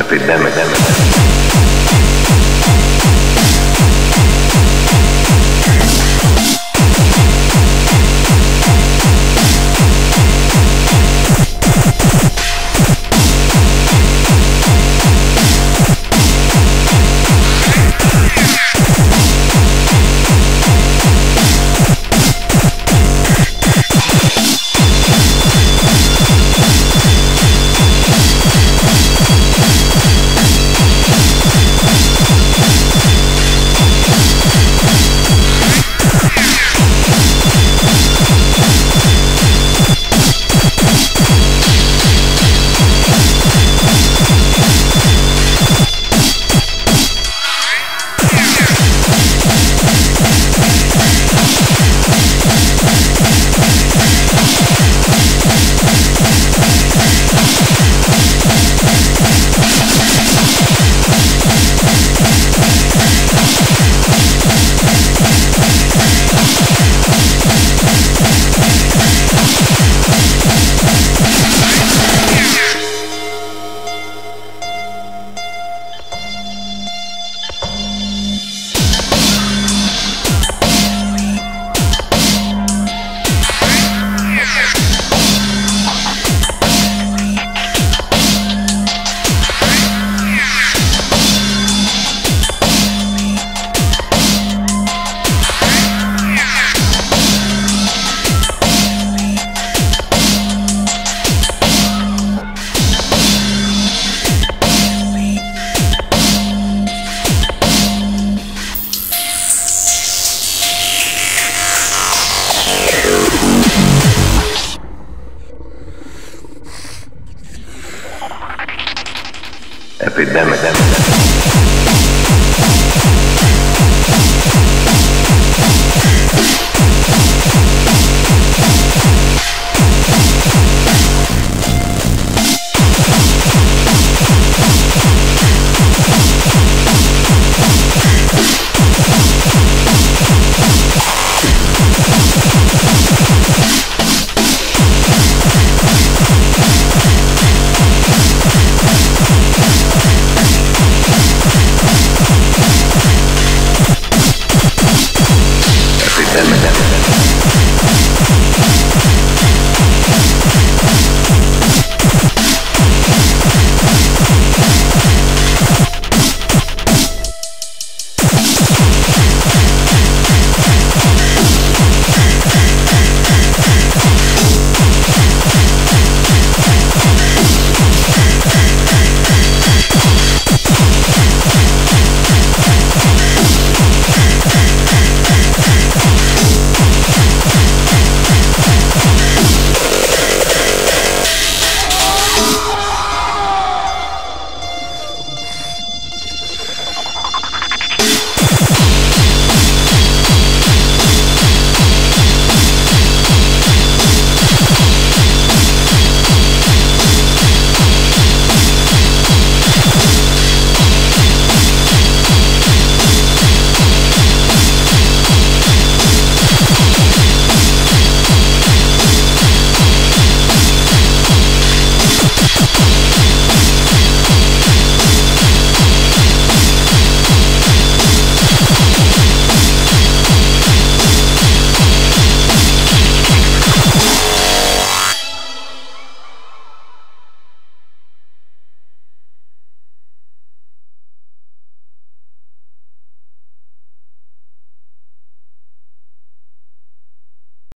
epidemic. epidemic. epidemic. epidemic.